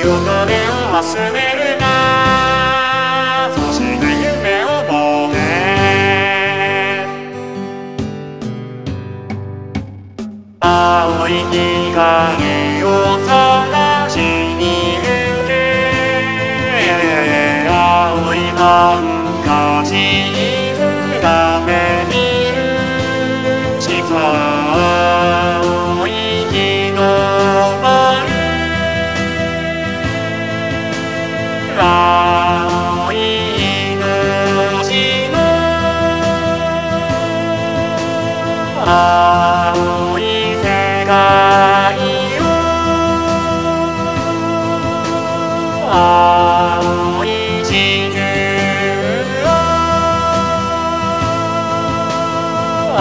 にお金を忘れるな。そして夢を持て青い光を探しに行け。青いハンカチに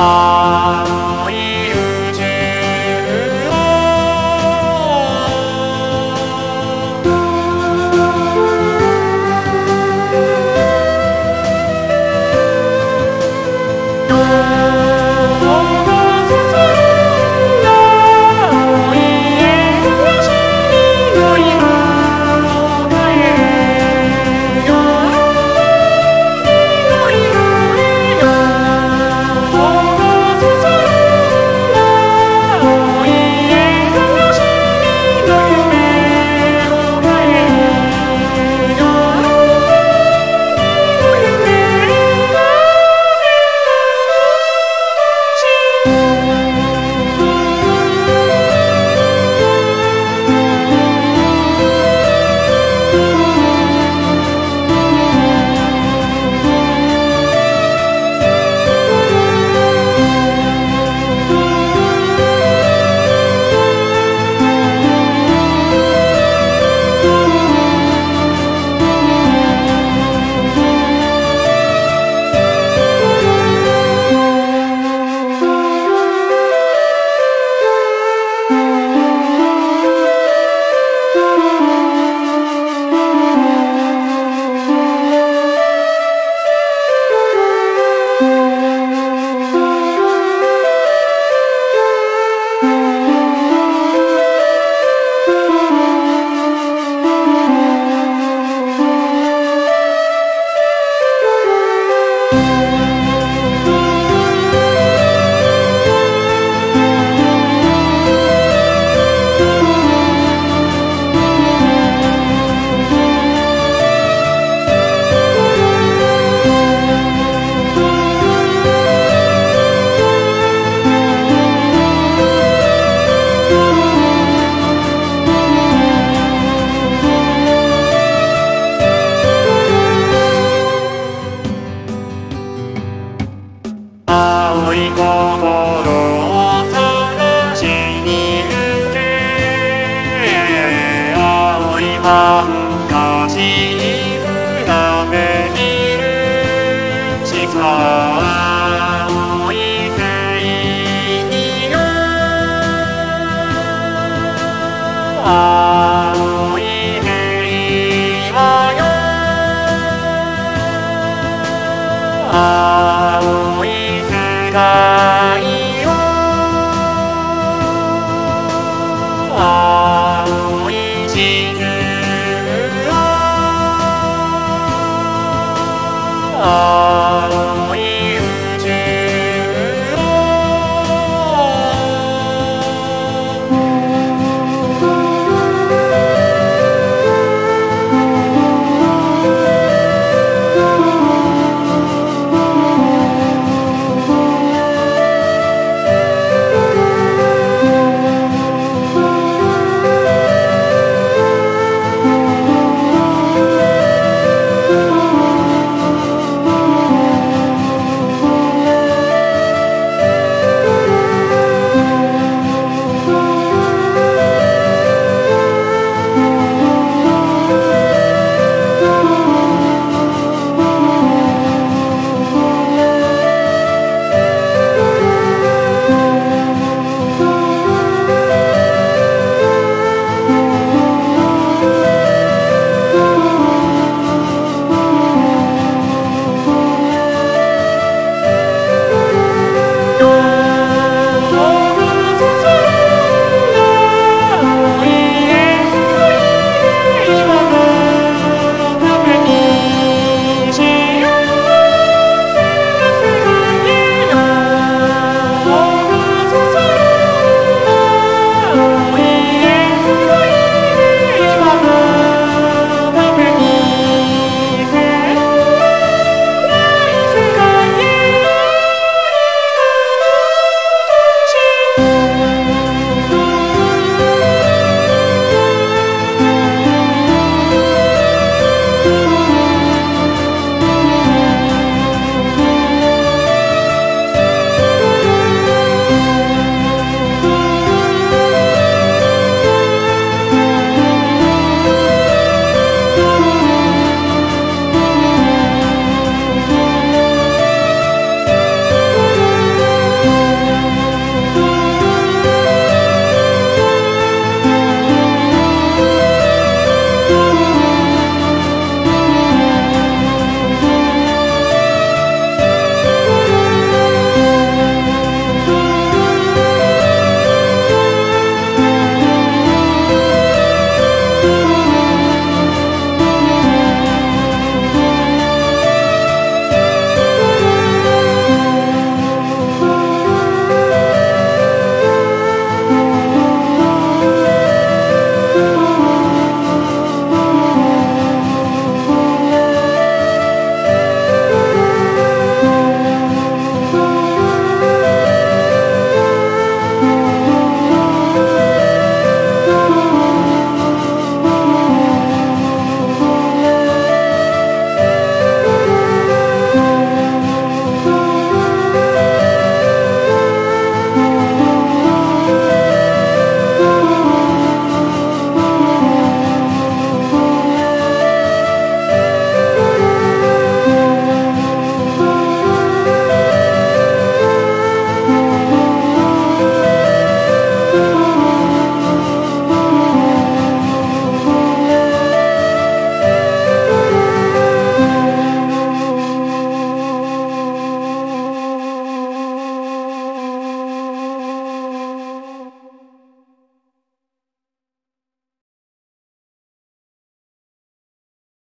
Ah. Hare